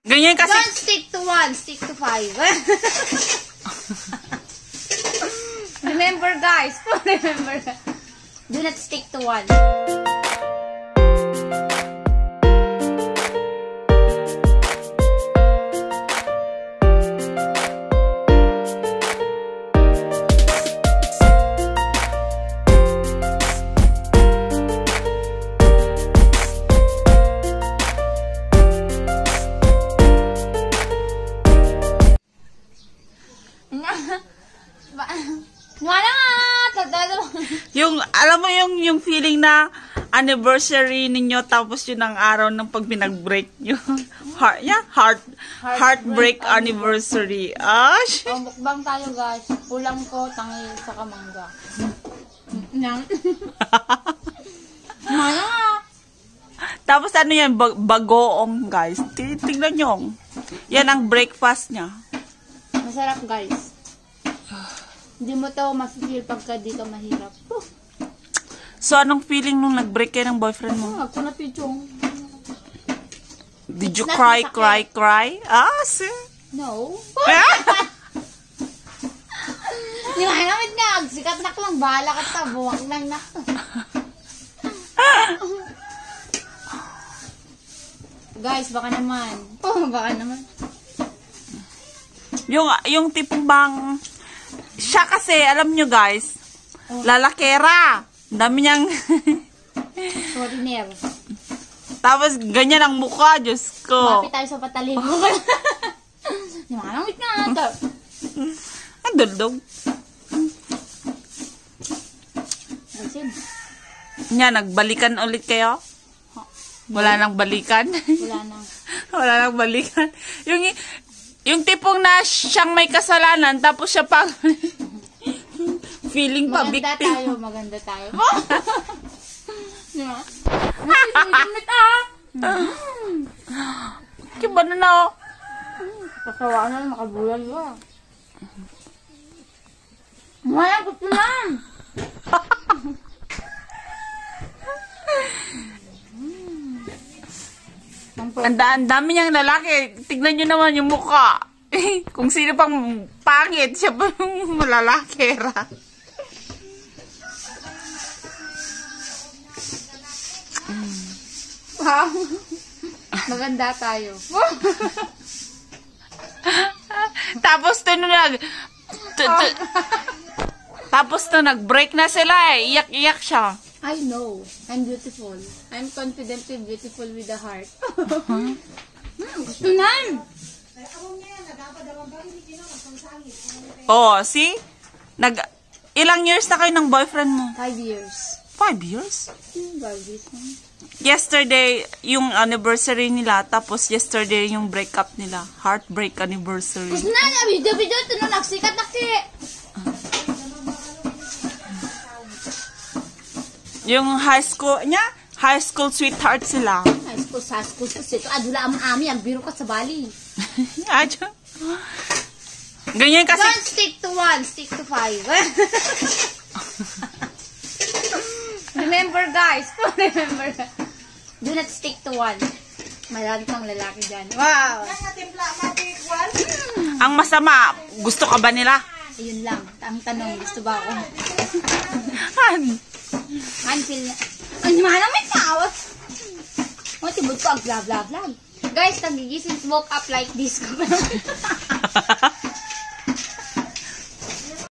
Ganyan kasi, Don't stick to one, stick to five. remember guys, remember. Do not stick to one. Yung, alam mo yung, yung feeling na anniversary ninyo tapos yun ang araw ng pag binag-break nyo. Heart, yeah, heart, heartbreak anniversary. Ah, sh- Oh, mukbang tayo guys. Pulang ko, tangi sa kamangga. Nang. Nga! Tapos ano yan, bag- bagoong guys. Ti- Tingnan nyo. Yan ang breakfast niya. Masarap guys. Hindi mo to ma-feel pagka di ka mahirap. Oh, So, anong feeling nung nag-break kayo ng boyfriend mo? ako na pichong. Did you cry, cry, cry? Ah, see? No. Di ba namin nga, sikat na ko lang, bahala ka ta, buwak lang na. Guys, baka naman. Oh, baka naman. yung, yung tipong bang, siya kasi, alam nyo guys, Oh. lalakera. Dami niyang, Sorry, Ner. tapos ganyan ang mukha, Diyos ko. Mapit tayo sa patalim mo. Namin nga ito. Ang duldog. Nya, nagbalikan ulit kayo? Wala nang balikan? Wala na. Wala nang balikan. Yung, yung tipong na siyang may kasalanan, tapos siya pa, feeling pa Maganda victim. tayo, maganda tayo. Di ba? Masisingit ah! Kiba na na, oh. Kasawanan, makabulan ka. Wala, gusto na! Ang ang dami niyang lalaki. Tignan niyo naman yung mukha. Kung sino pang pangit, siya pa yung malalakera. Wow! Maganda tayo. Tapos to nag... to- to- tapos to nag-break na sila eh. Iyak-iyak siya. I know. I'm beautiful. I'm confidently beautiful with a heart. Hmm, Gusto na! Oh, see? Nag... Ilang years na kayo ng boyfriend mo? Five years. Five years? Hmm, five years. Yesterday, yung anniversary nila, tapos yesterday yung breakup nila. Heartbreak anniversary. Gusto na! Video-video ito na Yung high school, niya, high school sweetheart sila. High school, sa school, sa sito. Adula ang ami, ang biro ka sa bali. Adyo. Ganyan kasi, Don't stick to one, stick to five. remember guys, remember. Do not stick to one. Marami pang lalaki dyan. Wow! ang masama, gusto ka ba nila? Ayun lang. Ang tanong, gusto ba ako? Han, Until na. Ay, malamit na ako. O, tibod ko, ang blah, blah, blah. Guys, nagigising, woke up like this.